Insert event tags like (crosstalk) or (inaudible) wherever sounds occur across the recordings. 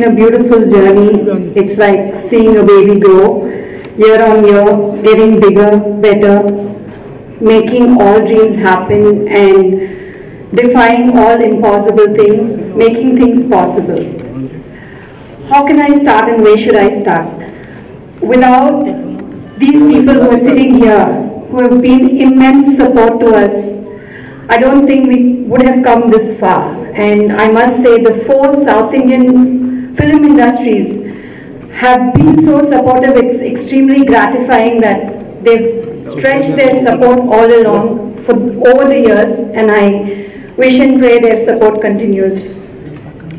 Been a beautiful journey. It's like seeing a baby grow year on year, getting bigger, better, making all dreams happen and defying all impossible things, making things possible. How can I start and where should I start? Without these people who are sitting here, who have been immense support to us, I don't think we would have come this far. And I must say the four South Indian film industries have been so supportive, it's extremely gratifying that they've stretched their support all along for over the years and I wish and pray their support continues.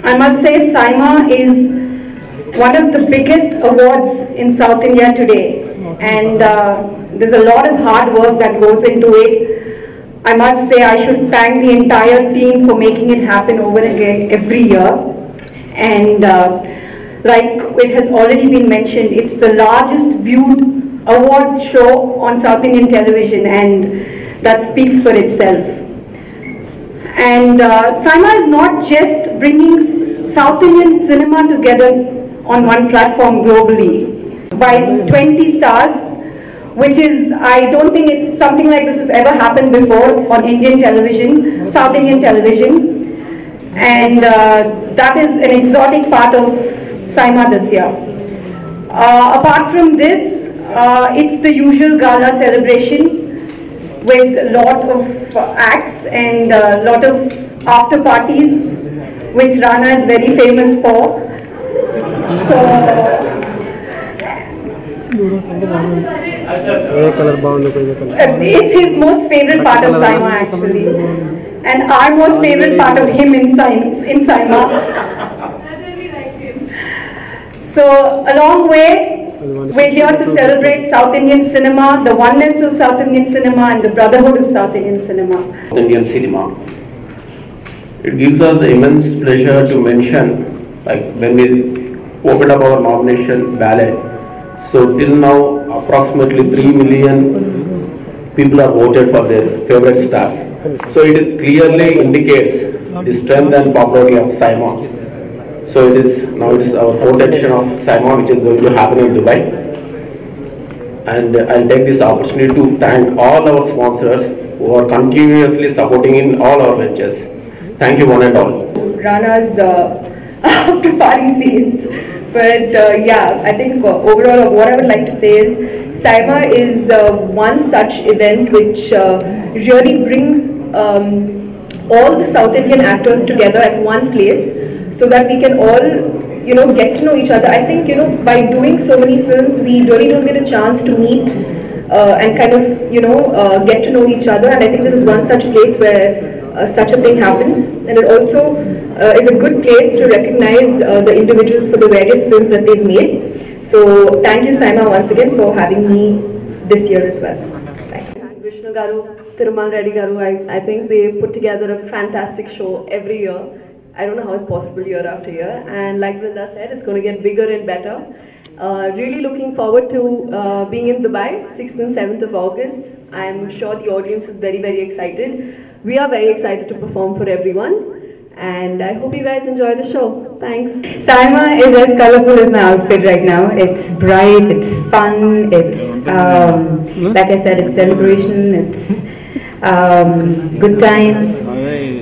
I must say SIIMA is one of the biggest awards in South India today and uh, there's a lot of hard work that goes into it. I must say I should thank the entire team for making it happen over again every year and uh, like it has already been mentioned, it's the largest viewed award show on South Indian television and that speaks for itself. And uh, SIIMA is not just bringing South Indian cinema together on one platform globally. By its 20 stars, which is, I don't think it, something like this has ever happened before on Indian television, South Indian television and uh, that is an exotic part of SIIMA this year. Uh, apart from this, uh, it's the usual gala celebration with a lot of acts and a lot of after parties, which Rana is very famous for. So, uh, it's his most favorite part of SIIMA actually and our most favorite part of him in SIIMA. In SIIMA. So, a long way, we're here to celebrate South Indian cinema, the oneness of South Indian cinema, and the brotherhood of South Indian cinema. South Indian cinema. It gives us immense pleasure to mention, like when we opened up our nomination ballot, so till now approximately 3 million people are voted for their favorite stars. So it clearly indicates the strength and popularity of SIIMA. So it is, now it is our fourth edition of SIIMA which is going to happen in Dubai. And I'll take this opportunity to thank all our sponsors who are continuously supporting in all our ventures. Thank you one and all. Rana's uh, (laughs) party scenes. But uh, yeah, I think uh, overall what I would like to say is SIIMA is uh, one such event which uh, really brings um, all the South Indian actors together at one place so that we can all you know get to know each other. I think you know by doing so many films we really don't get a chance to meet uh, and kind of you know uh, get to know each other and I think this is one such place where uh, such a thing happens and it also uh, is a good place to recognize the individuals for the various films that they've made. So thank you SIIMA once again for having me this year as well. Thanks. Vishnu Garu, Tirumal Reddy Garu, I, I think they put together a fantastic show every year. I don't know how it's possible year after year. And like Brinda said, it's going to get bigger and better. Uh, really looking forward to uh, being in Dubai, 6th and 7th of August. I'm sure the audience is very, very excited. We are very excited to perform for everyone and I hope you guys enjoy the show. Thanks. SIIMA is as colorful as my outfit right now. It's bright, it's fun, it's um, like I said, it's celebration, it's um, good times,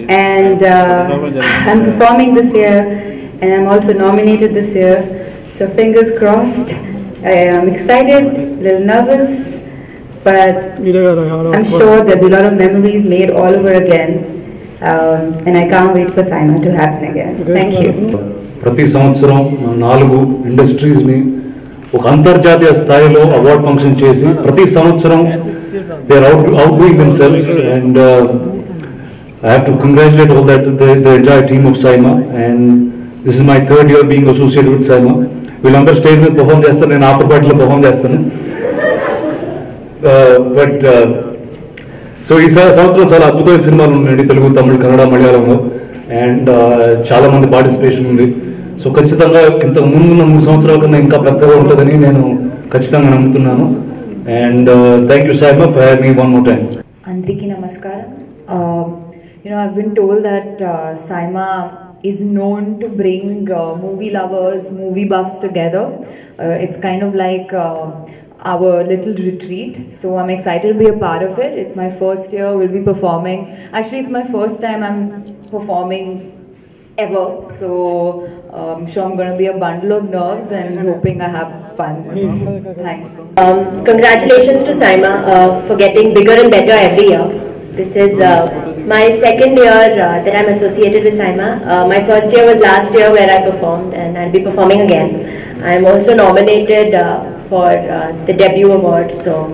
and uh, I'm performing this year, and I'm also nominated this year. So fingers crossed. I am excited, a little nervous, but I'm sure there'll be a lot of memories made all over again. Um, and I can't wait for Saima to happen again. Thank you. ప్రతి సంవత్సరం మన నాలుగు ఇండస్ట్రీస్ని ఒక అంతర్జాతీయ స్థాయిలో award function చేసి ప్రతి సంవత్సరం they are out out doing themselves and I have to congratulate all that the enjoy team of SIIMA and this is my third year being associated with SIIMA వీళ్ళందరూ స్టేజ్ మీద perform చేస్తారు నేను offer పార్టీలో perform చేస్తాను but so ఈ సంవత్సరం చాలా అద్భుతమైన సినిమాలు ఉన్నాయండి తెలుగు తమిళ కన్నడ మలయాళంలో. అండ్ uh, చాలా మంది పార్టిసిపేషన్ ఉంది. సో ఖచ్చితంగా ఇంత ముందున్న మూడు సంవత్సరాల కన్నా ఇంకా పెద్దగా ఉంటుందని నేను ఖచ్చితంగా నమ్ముతున్నాను. And thank you SIIMA for me one more time అందరికీ నమస్కారం. Uh, you know, I've been told that uh, Saima is known to bring uh, movie lovers, movie buffs together. Uh, it's kind of like uh, our little retreat. So I'm excited to be a part of it. It's my first year. We'll be performing. Actually, it's my first time I'm performing ever. So um, I'm sure I'm going to be a bundle of nerves and hoping I have fun. Thanks. Um, congratulations to SIIMA uh, for getting bigger and better every year. This is uh, my second year uh, that I'm associated with SIIMA. Uh, my first year was last year where I performed and I'll be performing again. I'm also nominated uh, for uh, the debut award, so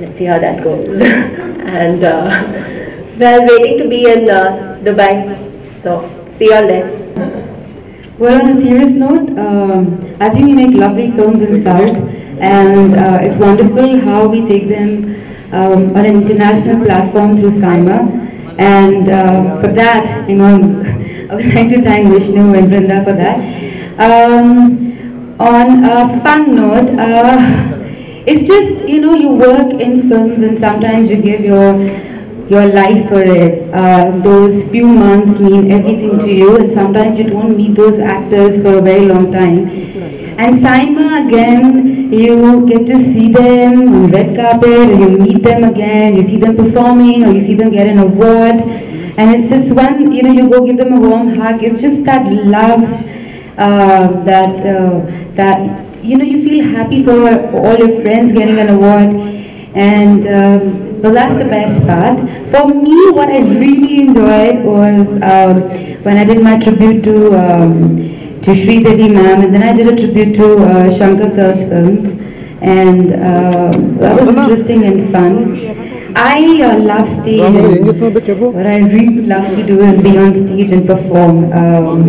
let's see how that goes. (laughs) and uh, well, waiting to be in uh, Dubai. So see you all there. Well, on a serious note, um, I think we make lovely films in South, and uh, it's wonderful how we take them um, on an international platform through SIIMA. And uh, for that, you (laughs) know, I would like to thank Vishnu and Brinda for that. Um, on a fun note, uh, it's just, you know, you work in films and sometimes you give your your life for it. Uh, those few months mean everything to you, and sometimes you don't meet those actors for a very long time. And SIIMA, again, you get to see them on red carpet, or you meet them again, you see them performing, or you see them get an award. And it's just one, you know, you go give them a warm hug. It's just that love uh, that, uh, that, you know, you feel happy for, for all your friends getting an award. And um, well, that's the best part. For me, what I really enjoyed was um, when I did my tribute to um, to Sri Devi ma'am, and then I did a tribute to uh, Shankar sir's films, and uh, that was interesting and fun. I uh, love stage, and what I really love to do is be on stage and perform. Um,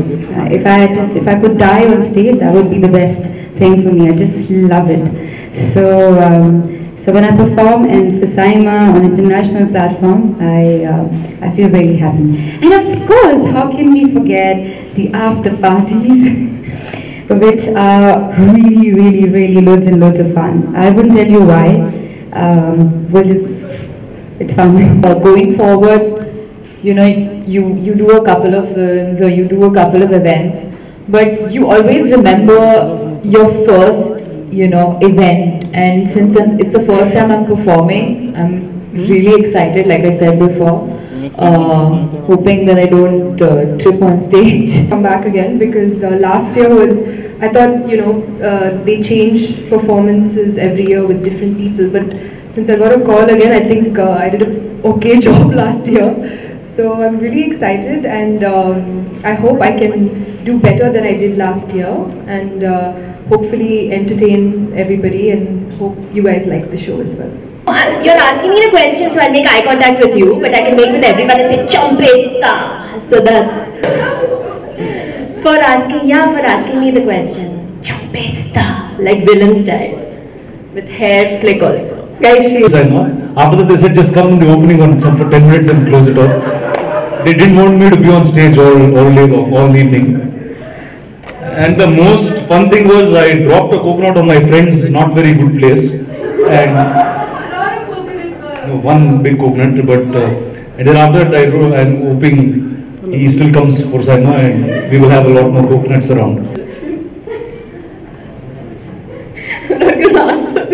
if I had to, if I could die on stage, that would be the best thing for me. I just love it. So. Um, so when I perform and for SIIMA on international platform, I uh, I feel very happy. And of course, how can we forget the after parties, (laughs) which are really, really, really loads and loads of fun. I wouldn't tell you why. Um, well, it's it's fun. Uh, going forward, you know, you, you do a couple of films or you do a couple of events, but you always remember your first, you know, event. And since it's the first time I'm performing, I'm really excited, like I said before. Uh, hoping that I don't uh, trip on stage. (laughs) come back again because uh, last year was I thought you know uh, they change performances every year with different people but since I got a call again I think uh, I did a okay (laughs) job last year so I'm really excited and um, I hope I can do better than I did last year and uh, hopefully entertain everybody and hope you guys like the show as well. You're asking me the question, so I'll make eye contact with you, but I can make with everyone say Champesta. So that's (laughs) for asking, yeah, for asking me the question. Champesta, like villain style, with hair flick also. Guys, she. SIIMA. After that, they said just come in the opening for 10 minutes and close it off. They didn't want me to be on stage all all all evening. And the most fun thing was I dropped a coconut on my friend's not very good place, and one big coconut. But uh, and then after that, I wrote, I'm hoping he still comes for SIIMA, and we will have a lot more coconuts around. I'm not going to answer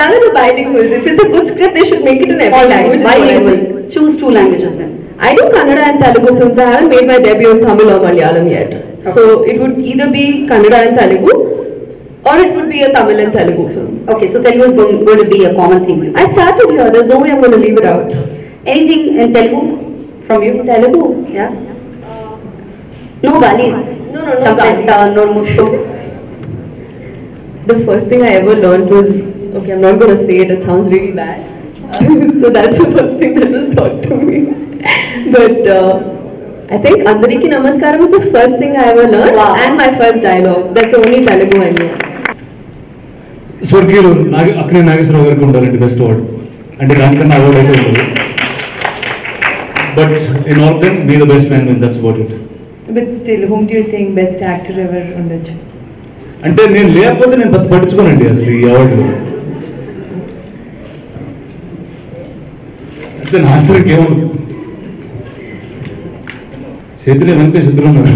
rather do bilinguals. If it's a good script, they should make it in every All language. language, is what I bilingual. Choose two languages then. I do Kannada and Telugu films. I haven't made my debut in Tamil or Malayalam yet. So it would either be Kannada and Telugu or it would be a Tamil and Telugu film. Okay, so Telugu is going, going to be a common thing. I started here. There's no way I'm going to leave it out. Anything in Telugu from you? Telugu? Yeah. No Galis. No, no, no Champesta, no Musto. The first thing I ever learned was okay, I'm not going to say it, it sounds really bad. so that's the first thing that was taught to me. but uh, I think Andariki Namaskaram was the first thing I ever learned Wow. and my first dialogue. That's the only Telugu I know. స్వర్గీయులు నాగ అక్కినే నాగేశ్వరరావు గారికి ఉండాలండి best award అంటే దానికన్నా award అయితే ఉండదు but in all then me the best man that's what it But still, whom do you think best actor ever ఉండొచ్చు అంటే నేను లేకపోతే నేను పత్తి పట్టించుకోనండి అసలు ఈ అవార్డు అంటే నా ఆన్సర్కి ఏముండదు చైతన్య వెంకటేష్ ఇద్దరు ఉన్నారు.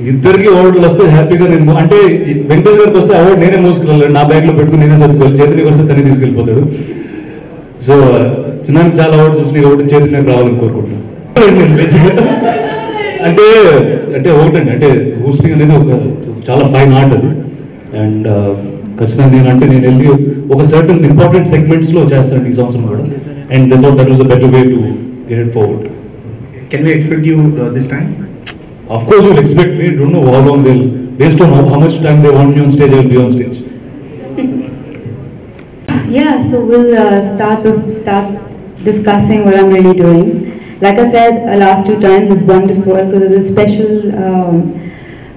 ఇద్దరికి అవార్డులు వస్తే హ్యాపీగా నేను అంటే వెంకటేష్ గారికి వస్తే అవార్డు నేనే మోసుకెళ్ళాలి. నా బ్యాగ్లో పెట్టుకుని నేనే సర్దుకోవాలి. చైతన్యకి వస్తే తనే తీసుకెళ్ళిపోతాడు. సో చిన్నానికి చాలా అవార్డ్స్ వచ్చినాయి కాబట్టి చైతన్యకి రావాలని కోరుకుంటున్నాను. నేను. అంటే అంటే ఒకటండి అంటే హోస్టింగ్ అనేది ఒక చాలా ఫైన్ ఆర్ట్ అది. అండ్ ఖచ్చితంగా నేను అంటే నేను వెళ్ళి ఒక సర్టన్ ఇంపార్టెంట్ సెగ్మెంట్స్ లో చేస్తాను ఈ సంవత్సరం కూడా and they thought that was a better way to get it forward Can we expect you uh, this time? Of course, you'll expect me. Don't know how long they'll, based on how, how much time they want me on stage, I'll be on stage. (laughs) Yeah, so we'll uh, start with, start discussing what I'm really doing. Like I said uh, last two times, it was wonderful because it was a special um,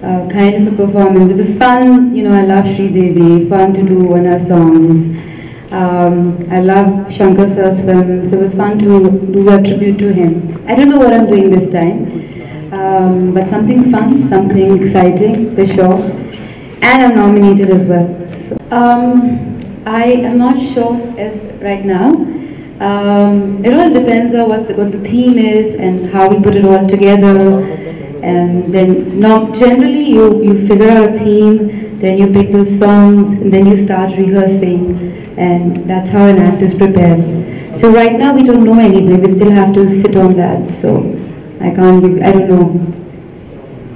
uh, kind of a performance. It was fun, you know. I love Sri Devi, fun to do one of her songs. Um, I love Shankar Sir's so it was fun to do a tribute to him. I don't know what I'm doing this time, um, but something fun, something exciting for sure. And I'm nominated as well. So, um, I am not sure as right now. Um, it all depends on the, what the theme is and how we put it all together. And then, now generally, you, you figure out a theme, then you pick those songs, and then you start rehearsing, and that's how an act is prepared. So right now, we don't know anything. We still have to sit on that. So I can't give. I don't know.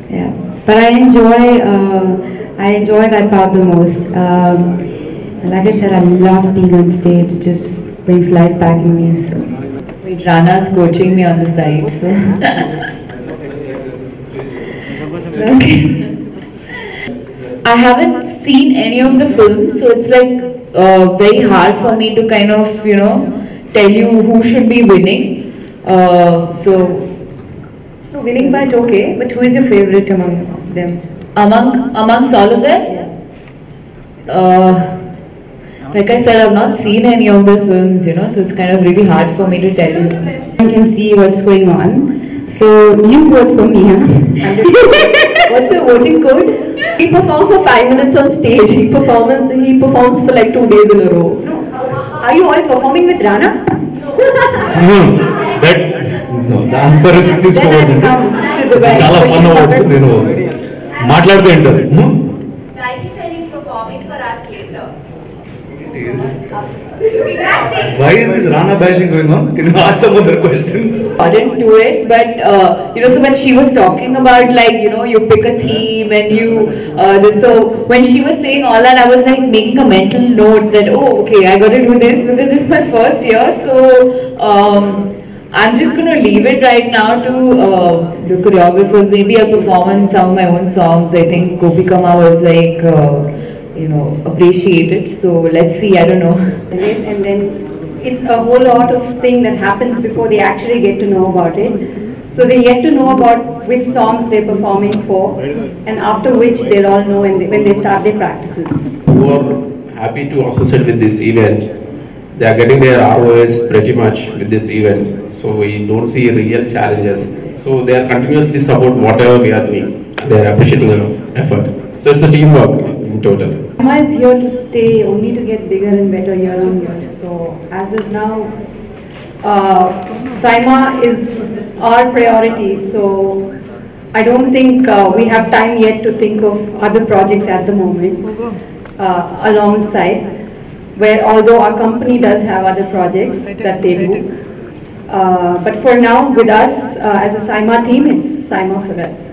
Yeah, but I enjoy. Uh, I enjoy that part the most. Um, like I said, I love being on stage. It just brings life back in me. So. Wait, Rana's coaching me on the side, so. (laughs) okay. I haven't seen any of the films, so it's like uh, very hard for me to kind of, you know, tell you who should be winning. Uh, so, No, winning part okay, but who is your favorite among them? among amongst all of them, uh, like I said, I've not seen any of the films, you know, so it's kind of really hard for me to tell you. I can see what's going on. So you vote for me, huh? What's your voting code? He performed for five minutes on stage. He performs. He performs for like two days in a row. Are you all performing with Rana? That అంత risk తీసుకోవద్దండి చాలా fun awards నేను మాట్లాడుతూ ఉంటాను Why is this Rana bashing going on? Can you ask some other question? I didn't do it, but uh, you know, so when she was talking about like, you know, you pick a theme and you, uh, this, so when she was saying all that, I was like making a mental note that, oh, okay, I gotta do this because it's my first year, so um, I'm just going to leave it right now to uh, the choreographers. Maybe I'll perform on some of my own songs. I think Gopi was like uh, you know, appreciate it. So let's see. I don't know. Yes, and then it's a whole lot of thing that happens before they actually get to know about it. So they get to know about which songs they're performing for, and after which they'll all know when they, when they start their practices. who are happy to associate with this event. They are getting their ROS pretty much with this event. So we don't see real challenges. So they are continuously support whatever we are doing. They are appreciating our effort. So it's a teamwork in total. Amma is here to stay, only to get bigger and better year on year. So as of now, uh, SIIMA is our priority. So I don't think uh, we have time yet to think of other projects at the moment uh, alongside. Where although our company does have other projects that they do, uh, but for now with us uh, as a SIIMA team, it's SIIMA for us.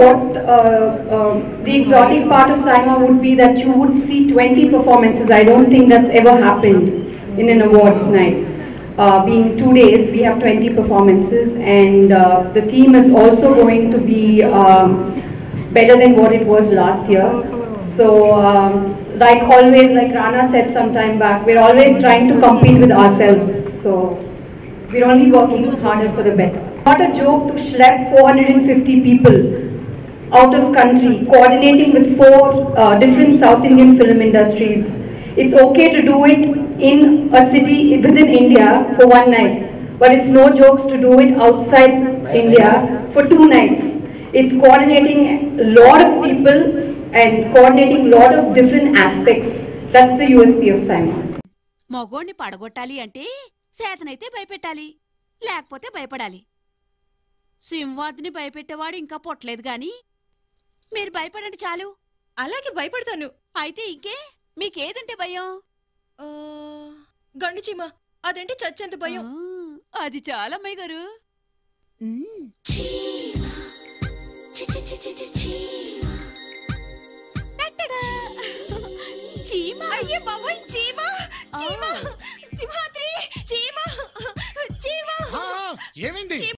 What uh, um, the exotic part of SIIMA would be that you would see 20 performances. I don't think that's ever happened in an awards night. Uh, being two days, we have 20 performances, and uh, the theme is also going to be um, better than what it was last year. So, um, like always, like Rana said some time back, we're always trying to compete with ourselves. So, we're only working harder for the better. Not a joke to schlep 450 people out of country, coordinating with four uh, different South Indian film industries. It's okay to do it in a city within India for one night, but it's no jokes to do it outside India for two nights. It's coordinating a lot of people and coordinating a lot of different aspects. That's the USP of Simon. మగోణ్ణి పడగొట్టాలి అంటే సేతనైతే భయపెట్టాలి లేకపోతే భయపడాలి సింహాద్ని భయపెట్టేవాడు ఇంకా పొట్టలేదు గాని మీరు భయపడండి చాలు. అలాగే భయపడతాను. అయితే ఇంకే? మీకేదంటే భయం? గండు చీమ. అదేంటి చచ్చేంత భయం. అది చాలా అమ్మాయి గారు. చీమ. అయ్యే బాబోయ్ చీమ. చీమ. సింహాద్రి చీమ. చీమ. ఏమైంది?